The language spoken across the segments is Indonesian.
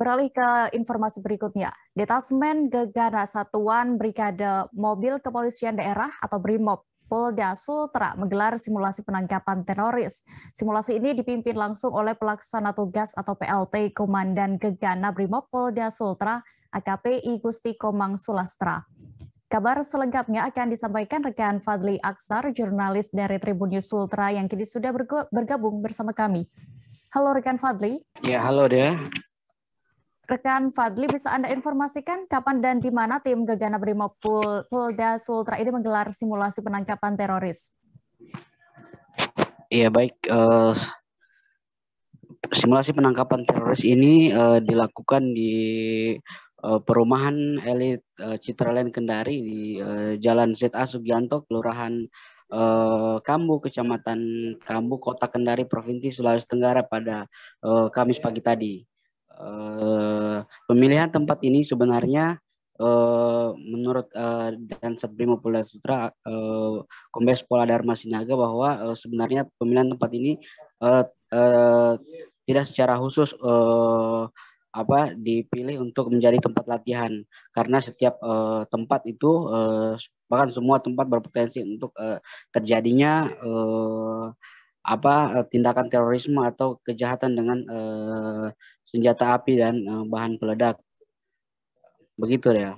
Beralih ke informasi berikutnya, Detasmen Gegana Satuan Brigade Mobil Kepolisian Daerah atau BRIMOB Polda Sultra menggelar simulasi penangkapan teroris. Simulasi ini dipimpin langsung oleh pelaksana tugas atau PLT Komandan Gegana Brimob Polda Sultra AKP I Gusti Komang Sulastra. Kabar selengkapnya akan disampaikan rekan Fadli Aksar, jurnalis dari Tribun News Sultra yang kini sudah bergabung bersama kami. Halo rekan Fadli. Ya, halo deh. Rekan Fadli, bisa Anda informasikan kapan dan di mana tim Gegana Brimob Polda Sultra ini menggelar simulasi penangkapan teroris? Iya, baik. Uh, simulasi penangkapan teroris ini uh, dilakukan di uh, perumahan elit uh, Citraland Kendari di uh, Jalan ZA Sugianto, Kelurahan Kambu, Kecamatan Kambu, Kota Kendari, Provinsi Sulawesi Tenggara pada Kamis pagi tadi. Pemilihan tempat ini sebenarnya uh, menurut uh, dan Satbrimo Polda Sutra uh, Kombes Pol Dharma Sinaga bahwa uh, sebenarnya pemilihan tempat ini uh, uh, tidak secara khusus uh, apa dipilih untuk menjadi tempat latihan. Karena setiap uh, tempat itu uh, bahkan semua tempat berpotensi untuk uh, terjadinya uh, apa tindakan terorisme atau kejahatan dengan uh, senjata api dan uh, bahan peledak. Begitu ya.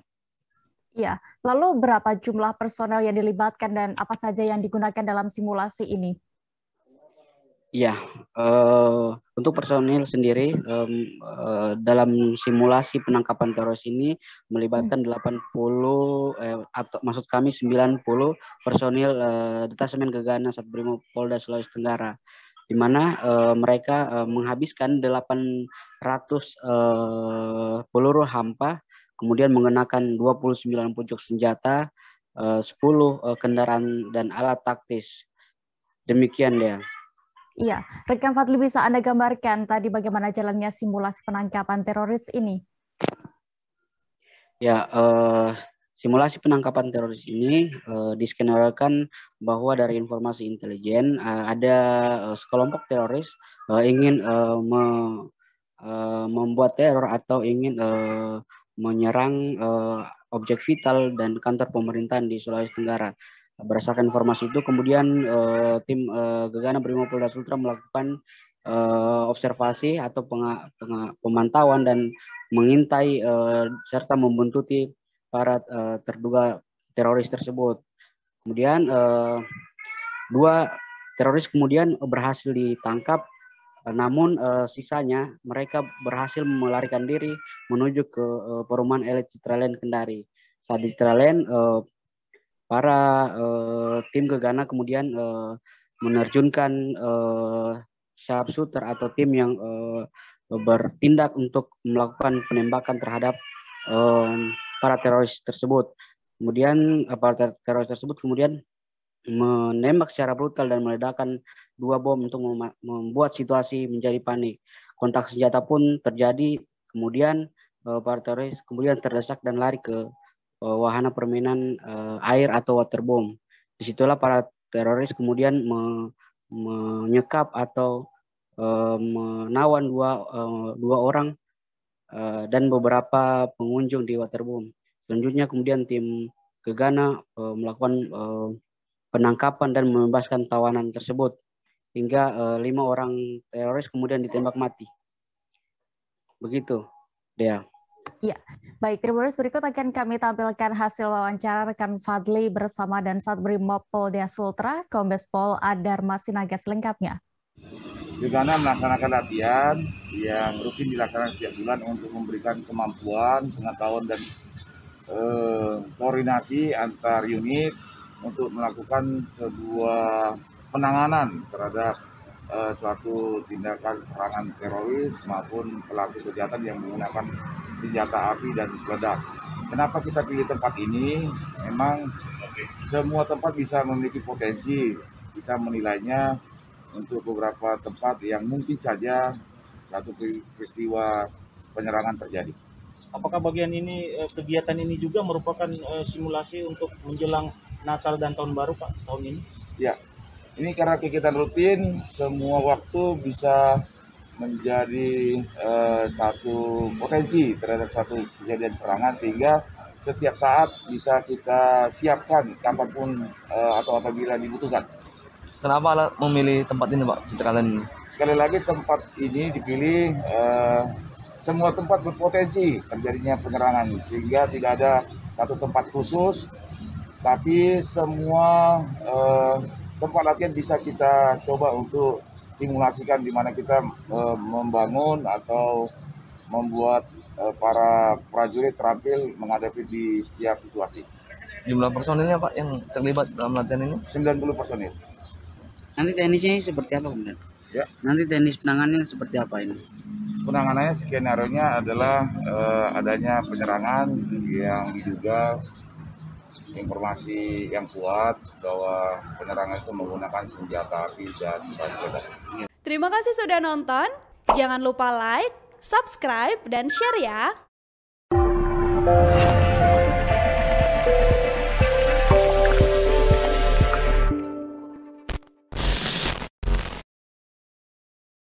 Iya. Lalu berapa jumlah personel yang dilibatkan dan apa saja yang digunakan dalam simulasi ini? Ya, uh, untuk personil sendiri um, uh, dalam simulasi penangkapan teroris ini melibatkan hmm. 80 eh, atau maksud kami 90 personil uh, detasemen Gegana Satbrimo Polda Sulawesi Tenggara di mana uh, mereka uh, menghabiskan 800 uh, peluru hampa, kemudian mengenakan 29 pucuk senjata, uh, 10 uh, kendaraan dan alat taktis. Demikian ya. Iya, rekan Fadli bisa Anda gambarkan tadi bagaimana jalannya simulasi penangkapan teroris ini? Ya, uh, Simulasi penangkapan teroris ini uh, bahwa dari informasi intelijen uh, ada uh, sekelompok teroris uh, ingin uh, me, uh, membuat teror atau ingin uh, menyerang uh, objek vital dan kantor pemerintahan di Sulawesi Tenggara. Berdasarkan informasi itu, kemudian uh, tim uh, Gegana Brimopolda Sultra melakukan uh, observasi atau pemantauan dan mengintai uh, serta membuntuti para uh, terduga teroris tersebut. Kemudian uh, dua teroris kemudian berhasil ditangkap, uh, namun uh, sisanya mereka berhasil melarikan diri menuju ke uh, perumahan elit Citraland Kendari. Saat di Citraland, uh, para uh, tim Gegana kemudian uh, menerjunkan uh, sharpshooter atau tim yang uh, bertindak untuk melakukan penembakan terhadap um, para teroris tersebut. Kemudian eh, para teroris tersebut kemudian menembak secara brutal dan meledakkan dua bom untuk membuat situasi menjadi panik. Kontak senjata pun terjadi. Kemudian eh, para teroris kemudian terdesak dan lari ke eh, wahana permainan air atau waterbomb. Di situlah para teroris kemudian menyekap atau menawan dua dua orang Eh, dan beberapa pengunjung di Waterboom. Selanjutnya kemudian tim Gegana uh, melakukan uh, penangkapan dan membebaskan tawanan tersebut hingga uh, lima orang teroris kemudian ditembak mati. Begitu, Dea. Iya, baik. Tribuners berikut akan kami tampilkan hasil wawancara rekan Fadli bersama dan Sat Brimob Polda Sultra, Kombes Pol Adar Masinaga selengkapnya. Gegana melaksanakan latihan yang rutin dilaksanakan setiap bulan untuk memberikan kemampuan, pengetahuan dan eh, koordinasi antar unit untuk melakukan sebuah penanganan terhadap eh, suatu tindakan serangan teroris maupun pelaku kejahatan yang menggunakan senjata api dan peledak. Kenapa kita pilih tempat ini? Memang semua tempat bisa memiliki potensi. Kita menilainya untuk beberapa tempat yang mungkin saja satu peristiwa penyerangan terjadi. Apakah bagian ini eh, kegiatan ini juga merupakan eh, simulasi untuk menjelang Natal dan Tahun Baru Pak tahun ini? Ya, ini karena kegiatan rutin semua waktu bisa menjadi uh, satu potensi terhadap satu kejadian serangan sehingga setiap saat bisa kita siapkan kapan pun uh, atau apabila dibutuhkan. Kenapa memilih tempat ini Pak, Citraland ini? Sekali lagi tempat ini dipilih uh, semua tempat berpotensi terjadinya penyerangan sehingga tidak ada satu tempat khusus tapi semua uh, tempat latihan bisa kita coba untuk simulasikan di mana kita uh, membangun atau membuat uh, para prajurit terampil menghadapi di setiap situasi. Jumlah personilnya Pak yang terlibat dalam latihan ini? 90 personil. Nanti teknisnya seperti apa kemudian? Ya. Nanti teknis penanganannya seperti apa ini? Penanganannya skenario nya adalah uh, adanya penyerangan yang diduga informasi yang kuat bahwa penerangan itu menggunakan senjata api dan bahan peledak. Terima kasih sudah nonton. Jangan lupa like, subscribe, dan share ya.